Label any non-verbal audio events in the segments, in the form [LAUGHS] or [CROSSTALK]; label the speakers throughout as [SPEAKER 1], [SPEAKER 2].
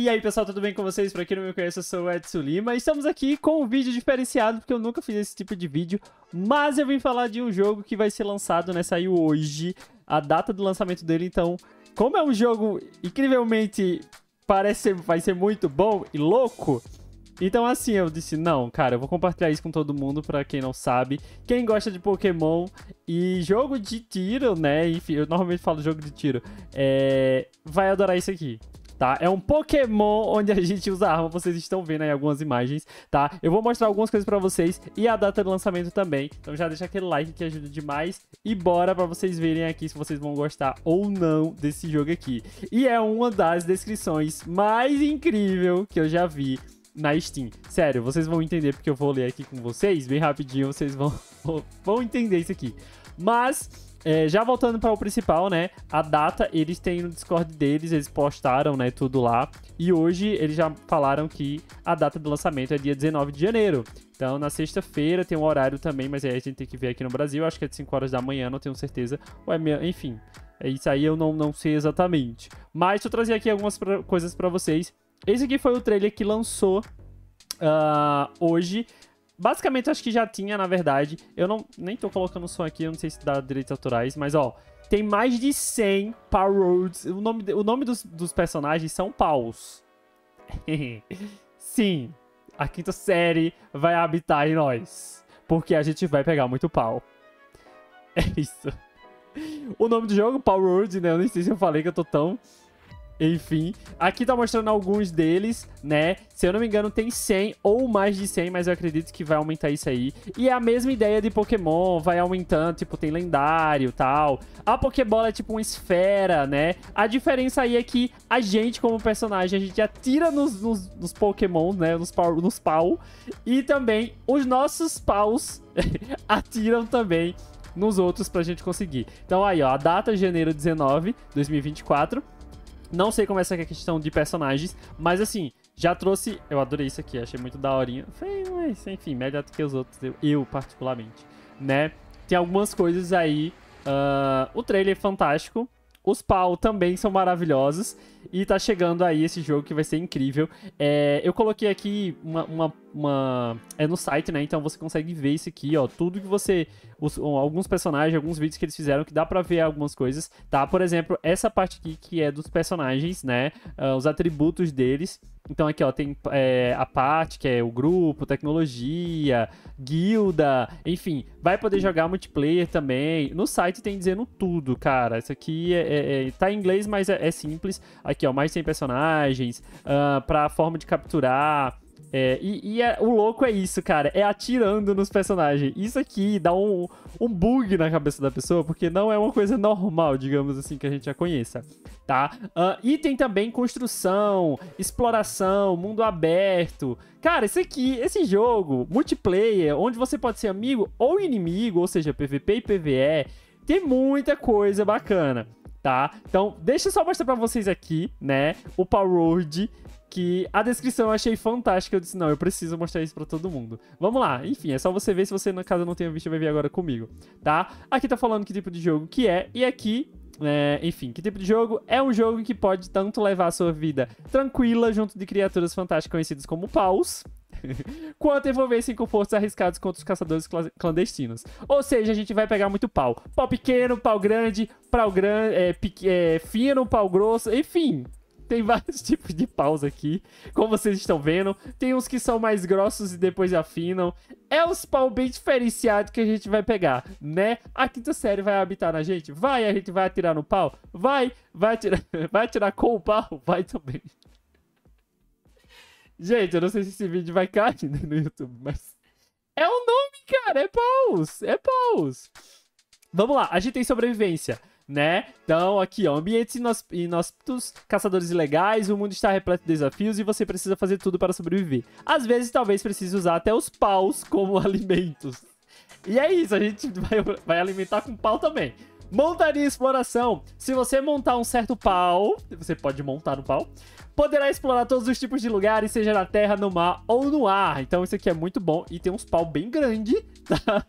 [SPEAKER 1] E aí pessoal, tudo bem com vocês? Pra quem não me conhece, eu sou o Edson Lima Estamos aqui com um vídeo diferenciado, porque eu nunca fiz esse tipo de vídeo Mas eu vim falar de um jogo que vai ser lançado, né? Saiu hoje, a data do lançamento dele Então, como é um jogo incrivelmente parece ser, vai ser muito bom e louco então, assim, eu disse, não, cara, eu vou compartilhar isso com todo mundo, pra quem não sabe. Quem gosta de Pokémon e jogo de tiro, né? Enfim, eu normalmente falo jogo de tiro. É... Vai adorar isso aqui tá? É um Pokémon onde a gente usa arma, vocês estão vendo aí algumas imagens, tá? Eu vou mostrar algumas coisas pra vocês e a data de lançamento também, então já deixa aquele like que ajuda demais e bora pra vocês verem aqui se vocês vão gostar ou não desse jogo aqui. E é uma das descrições mais incrível que eu já vi na Steam. Sério, vocês vão entender porque eu vou ler aqui com vocês, bem rapidinho, vocês vão, [LAUGHS] vão entender isso aqui. Mas é, já voltando para o principal, né? A data eles têm no Discord deles, eles postaram, né? Tudo lá. E hoje eles já falaram que a data do lançamento é dia 19 de janeiro. Então, na sexta-feira tem um horário também, mas aí a gente tem que ver aqui no Brasil. Acho que é de 5 horas da manhã, não tenho certeza. Ou é meia... Enfim, é isso aí eu não, não sei exatamente. Mas eu trazer aqui algumas pra... coisas para vocês. Esse aqui foi o trailer que lançou uh, hoje. Basicamente, acho que já tinha, na verdade. Eu não nem tô colocando o som aqui, eu não sei se dá direitos autorais, mas ó, tem mais de 100 Power Roads. O nome, o nome dos, dos personagens são paus. [LAUGHS] Sim, a quinta série vai habitar em nós. Porque a gente vai pegar muito pau. [LAUGHS] É isso. O nome do jogo, Power Roads, né? Eu nem sei se eu falei que eu tô tão enfim, aqui tá mostrando alguns deles, né? Se eu não me engano, tem 100 ou mais de 100, mas eu acredito que vai aumentar isso aí. E é a mesma ideia de Pokémon, vai aumentando, tipo, tem lendário tal. A Pokébola é tipo uma esfera, né? A diferença aí é que a gente, como personagem, a gente atira nos, nos, nos Pokémon, né? Nos, pau, nos pau. E também os nossos paus [LAUGHS] atiram também nos outros pra gente conseguir. Então aí, ó, a data janeiro 19, 2024. Não sei como é essa questão de personagens, mas assim, já trouxe. Eu adorei isso aqui, achei muito daorinha. Mas, enfim, melhor do que os outros, eu, eu particularmente, né? Tem algumas coisas aí. Uh, o trailer é fantástico. Os pau também são maravilhosos. E tá chegando aí esse jogo que vai ser incrível. É, eu coloquei aqui uma, uma, uma, É no site, né? Então você consegue ver isso aqui, ó. Tudo que você. Os, alguns personagens, alguns vídeos que eles fizeram que dá pra ver algumas coisas, tá? Por exemplo, essa parte aqui que é dos personagens, né? Uh, os atributos deles. Então aqui, ó, tem é, a parte que é o grupo, tecnologia, guilda, enfim, vai poder jogar multiplayer também. No site tem dizendo tudo, cara. Isso aqui é, é, é tá em inglês, mas é, é simples. Aqui, ó, mais 100 personagens, uh, pra forma de capturar. É, e, e é, o louco é isso, cara. É atirando nos personagens. Isso aqui dá um, um bug na cabeça da pessoa, porque não é uma coisa normal, digamos assim, que a gente já conheça, tá? Uh, e tem também construção, exploração, mundo aberto. Cara, esse aqui, esse jogo, multiplayer, onde você pode ser amigo ou inimigo, ou seja, PVP e PVE, tem muita coisa bacana tá? Então, deixa eu só mostrar pra vocês aqui, né, o Power Road que a descrição eu achei fantástica. Eu disse, não, eu preciso mostrar isso pra todo mundo. Vamos lá, enfim, é só você ver. Se você, na casa não tenha visto, vai ver agora comigo, tá? Aqui tá falando que tipo de jogo que é, e aqui é, enfim, que tipo de jogo? É um jogo que pode tanto levar a sua vida tranquila junto de criaturas fantásticas conhecidas como paus, [LAUGHS] quanto envolver-se em confortos arriscados contra os caçadores clandestinos. Ou seja, a gente vai pegar muito pau. Pau pequeno, pau grande, pau grande, é, é, fino, pau grosso, enfim. Tem [LAUGHS] vários tipos de paus aqui, como vocês estão vendo. Tem uns que são mais grossos e depois afinam. É os pau bem diferenciados que a gente vai pegar, né? A quinta série vai habitar na gente? Vai, a gente vai atirar no pau? Vai, vai atirar, [LAUGHS] vai atirar com o pau? Vai também. Gente, eu não sei se esse vídeo vai cair né, no YouTube, mas... É o nome, cara! É paus! É paus! Vamos lá, a gente tem sobrevivência né? Então, aqui, ó, ambientes inóspitos, caçadores ilegais, o mundo está repleto de desafios e você precisa fazer tudo para sobreviver. Às vezes, talvez precise usar até os paus como [LAUGHS] alimentos. E é isso, a gente vai, vai alimentar com pau também. Montaria e exploração. Se você montar um certo pau, você pode montar no pau, poderá explorar todos os tipos de lugares, seja na terra, no mar ou no ar. Então isso aqui é muito bom e tem uns pau bem grande, tá?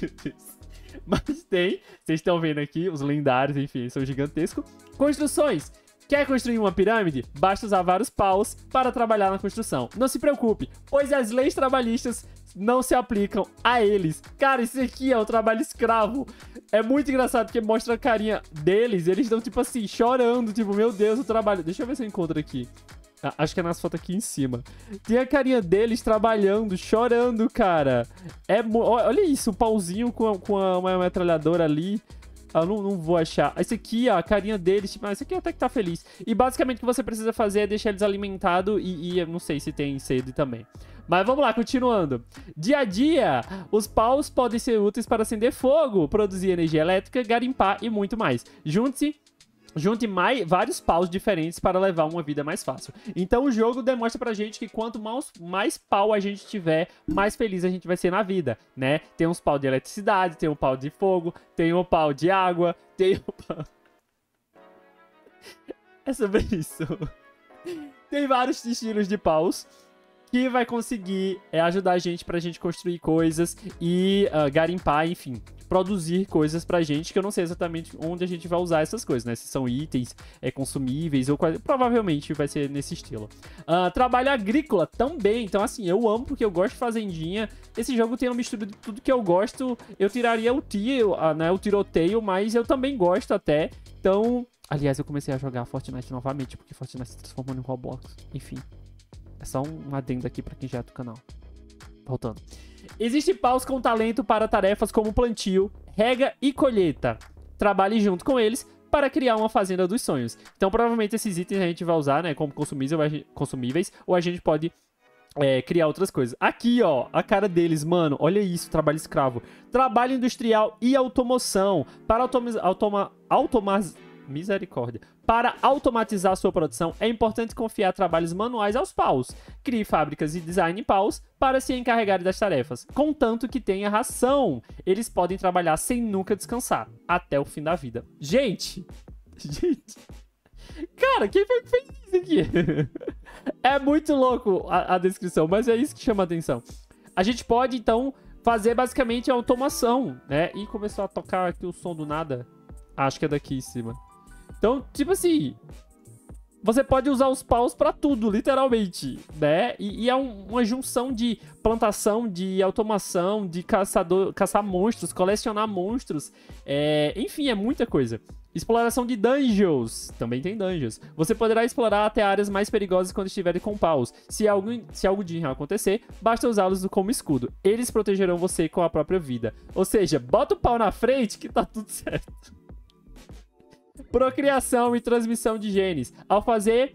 [SPEAKER 1] Meu Deus. [LAUGHS] Mas tem, vocês estão vendo aqui, os lendários, enfim, são gigantescos. Construções. Quer construir uma pirâmide? Basta usar vários paus para trabalhar na construção. Não se preocupe, pois as leis trabalhistas não se aplicam a eles. Cara, isso aqui é o trabalho escravo. É muito engraçado porque mostra a carinha deles. Eles estão, tipo assim, chorando. Tipo, meu Deus, o trabalho. Deixa eu ver se eu encontro aqui. Ah, acho que é nas fotos aqui em cima. Tem a carinha deles trabalhando, chorando, cara. É Olha isso, um pauzinho com, com uma metralhadora ali. Eu não, não vou achar. Esse aqui, ó, a carinha deles, tipo, ah, esse aqui até que tá feliz. E basicamente o que você precisa fazer é deixar eles alimentados e, e não sei se tem sede também. Mas vamos lá, continuando. Dia a dia, os paus podem ser úteis para acender fogo, produzir energia elétrica, garimpar e muito mais. Junte-se junte mais, vários paus diferentes para levar uma vida mais fácil. Então o jogo demonstra pra gente que quanto mais, mais pau a gente tiver, mais feliz a gente vai ser na vida, né? Tem uns pau de eletricidade, tem um pau de fogo, tem um pau de água, [LAUGHS] tem um pau... É sobre isso. tem vários estilos de paus que vai conseguir é, ajudar a gente pra gente construir coisas e uh, garimpar, enfim, produzir coisas pra gente, que eu não sei exatamente onde a gente vai usar essas coisas, né? Se são itens é, consumíveis ou provavelmente vai ser nesse estilo. Uh, trabalho agrícola também, então assim, eu amo porque eu gosto de fazendinha. Esse jogo tem uma mistura de tudo que eu gosto. Eu tiraria o tiro, uh, né, o tiroteio, mas eu também gosto até. Então, aliás, eu comecei a jogar Fortnite novamente, porque Fortnite se transformou em Roblox. Enfim, é só um adendo aqui para quem já é do canal. Voltando. Existe paus com talento para tarefas como plantio, rega e colheita. Trabalhe junto com eles para criar uma fazenda dos sonhos. Então, provavelmente esses itens a gente vai usar, né, como consumíveis, ou a gente pode é, criar outras coisas. Aqui, ó, a cara deles, mano, olha isso, trabalho escravo. Trabalho industrial e automoção para automa, automa, Misericórdia. Para automatizar sua produção, é importante confiar trabalhos manuais aos paus. Crie fábricas e design paus para se encarregarem das tarefas, contanto que tenha ração. Eles podem trabalhar sem nunca descansar, até o fim da vida. Gente! [LAUGHS] Gente! Cara, quem foi que fez isso aqui? [LAUGHS] é muito louco a, a descrição, mas é isso que chama a atenção. A gente pode, então, fazer basicamente a automação, né? E começou a tocar aqui o som do nada. Acho que é daqui em cima. Então, tipo assim, você pode usar os paus para tudo, literalmente, né? E, e é um, uma junção de plantação, de automação, de caçador, caçar monstros, colecionar monstros, é, enfim, é muita coisa. Exploração de dungeons, também tem dungeons. Você poderá explorar até áreas mais perigosas quando estiver com paus. Se algo, se algo de acontecer, basta usá-los como escudo. Eles protegerão você com a própria vida. Ou seja, bota o pau na frente que tá tudo certo procriação e transmissão de genes. Ao fazer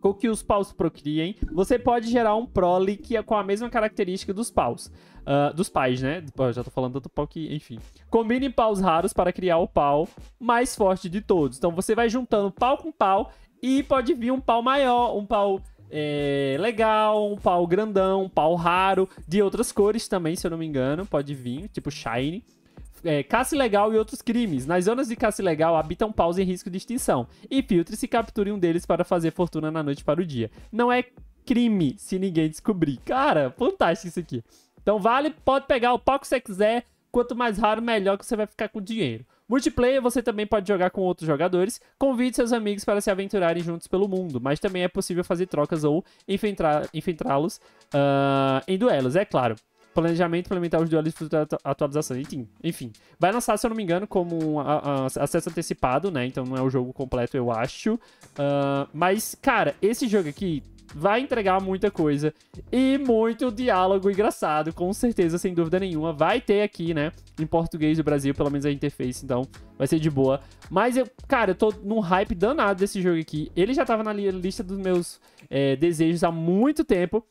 [SPEAKER 1] com que os paus procriem, você pode gerar um prole que é com a mesma característica dos paus. Uh, dos pais, né? Eu já tô falando do pau que, enfim. Combine paus raros para criar o pau mais forte de todos. Então você vai juntando pau com pau e pode vir um pau maior, um pau é, legal, um pau grandão, um pau raro, de outras cores também, se eu não me engano. Pode vir, tipo shiny é, caça ilegal e outros crimes. Nas zonas de caça ilegal habitam paus em risco de extinção. E filtre-se e capture um deles para fazer fortuna na noite para o dia. Não é crime se ninguém descobrir. Cara, fantástico isso aqui. Então vale, pode pegar o pau que você quiser. Quanto mais raro, melhor que você vai ficar com dinheiro. Multiplayer você também pode jogar com outros jogadores. Convide seus amigos para se aventurarem juntos pelo mundo, mas também é possível fazer trocas ou enfrentá-los uh, em duelos, é claro planejamento implementar os duelos de atualização. Enfim, enfim, vai lançar, se eu não me engano, como um, acesso antecipado, né? Então não é o jogo completo, eu acho. Uh, mas, cara, esse jogo aqui vai entregar muita coisa e muito diálogo engraçado, com certeza, sem dúvida nenhuma. Vai ter aqui, né, em português do Brasil, pelo menos a interface, então vai ser de boa. Mas, eu, cara, eu tô num hype danado desse jogo aqui. Ele já tava na lista dos meus é, desejos há muito tempo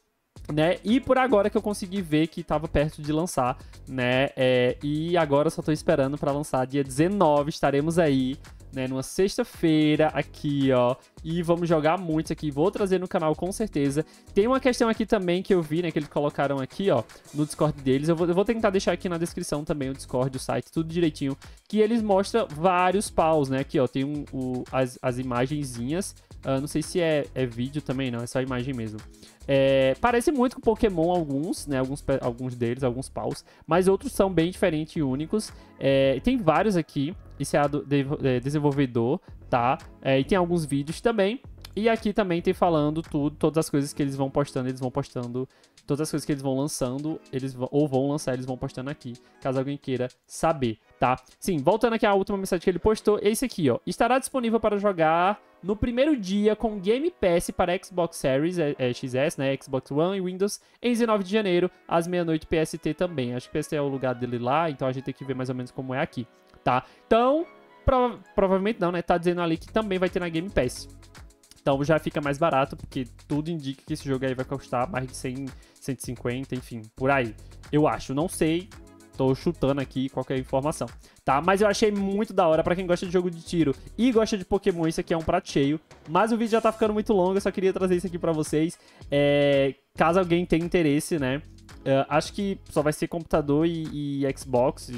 [SPEAKER 1] né? E por agora que eu consegui ver que estava perto de lançar, né? É, e agora só tô esperando para lançar dia 19, estaremos aí, né? Numa sexta-feira aqui, ó. E vamos jogar muito aqui. Vou trazer no canal com certeza. Tem uma questão aqui também que eu vi, né? Que eles colocaram aqui, ó, no Discord deles. Eu vou, eu vou tentar deixar aqui na descrição também o Discord, o site, tudo direitinho. Que eles mostram vários paus, né? Aqui, ó, tem um, o, as, as imagenzinhas. Uh, não sei se é, é vídeo também, não. É só imagem mesmo. É, parece muito com Pokémon alguns, né? Alguns, alguns deles, alguns paus. Mas outros são bem diferentes e únicos. É, tem vários aqui. esse é do de, desenvolvedor, tá? É, e tem alguns vídeos também. E aqui também tem falando tudo, todas as coisas que eles vão postando, eles vão postando, todas as coisas que eles vão lançando, eles vão, ou vão lançar, eles vão postando aqui, caso alguém queira saber, tá? Sim, voltando aqui à última mensagem que ele postou, esse aqui, ó. Estará disponível para jogar no primeiro dia com Game Pass para Xbox Series é, é, XS, né, Xbox One e Windows em 19 de janeiro, às meia-noite PST também. Acho que PST é o lugar dele lá, então a gente tem que ver mais ou menos como é aqui, tá? Então, prova provavelmente não, né? Tá dizendo ali que também vai ter na Game Pass. Então já fica mais barato, porque tudo indica que esse jogo aí vai custar mais de 100, 150, enfim, por aí. Eu acho, não sei, tô chutando aqui qualquer informação, tá? Mas eu achei muito da hora para quem gosta de jogo de tiro e gosta de Pokémon, isso aqui é um prato cheio. Mas o vídeo já tá ficando muito longo, eu só queria trazer isso aqui para vocês. É, caso alguém tenha interesse, né? Uh, acho que só vai ser computador e, e Xbox,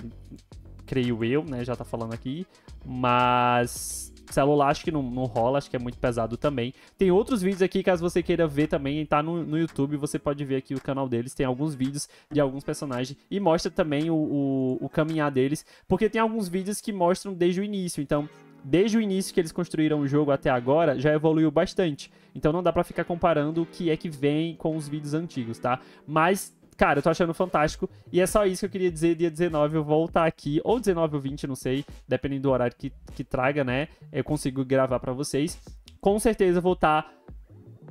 [SPEAKER 1] creio eu, né? Já tá falando aqui. Mas Celular acho que não, não rola, acho que é muito pesado também. Tem outros vídeos aqui, caso você queira ver também, tá no, no YouTube, você pode ver aqui o canal deles. Tem alguns vídeos de alguns personagens e mostra também o, o, o caminhar deles, porque tem alguns vídeos que mostram desde o início. Então, desde o início que eles construíram o jogo até agora, já evoluiu bastante. Então não dá pra ficar comparando o que é que vem com os vídeos antigos, tá? Mas Cara, eu tô achando fantástico. E é só isso que eu queria dizer. Dia 19 eu vou voltar aqui. Ou 19 ou 20, não sei. Dependendo do horário que, que traga, né? Eu consigo gravar pra vocês. Com certeza vou estar tá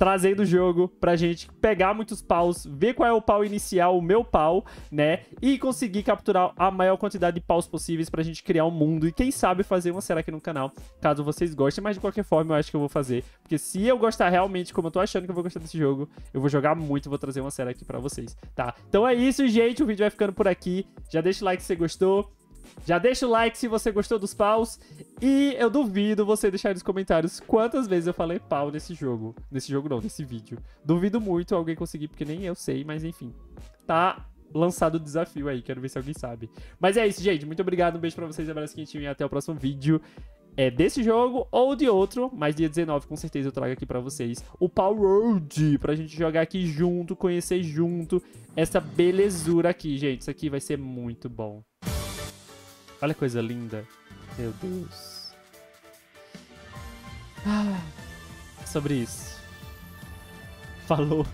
[SPEAKER 1] trazendo o jogo pra gente pegar muitos paus, ver qual é o pau inicial, o meu pau, né? E conseguir capturar a maior quantidade de paus possíveis pra gente criar um mundo e quem sabe fazer uma série aqui no canal, caso vocês gostem, mas de qualquer forma eu acho que eu vou fazer, porque se eu gostar realmente como eu tô achando que eu vou gostar desse jogo, eu vou jogar muito e vou trazer uma série aqui pra vocês, tá? Então é isso, gente, o vídeo vai ficando por aqui, já deixa o like se você gostou, já deixa o like se você gostou dos paus. E eu duvido você deixar nos comentários quantas vezes eu falei pau nesse jogo. Nesse jogo não, nesse vídeo. Duvido muito alguém conseguir, porque nem eu sei, mas enfim. Tá lançado o desafio aí, quero ver se alguém sabe. Mas é isso, gente. Muito obrigado, um beijo pra vocês, abraço quentinho e até o próximo vídeo. É desse jogo ou de outro, mas dia 19 com certeza eu trago aqui pra vocês o Power Road, pra gente jogar aqui junto, conhecer junto essa belezura aqui, gente. Isso aqui vai ser muito bom. Olha que coisa linda. Meu Deus. Ah, sobre isso. Falou.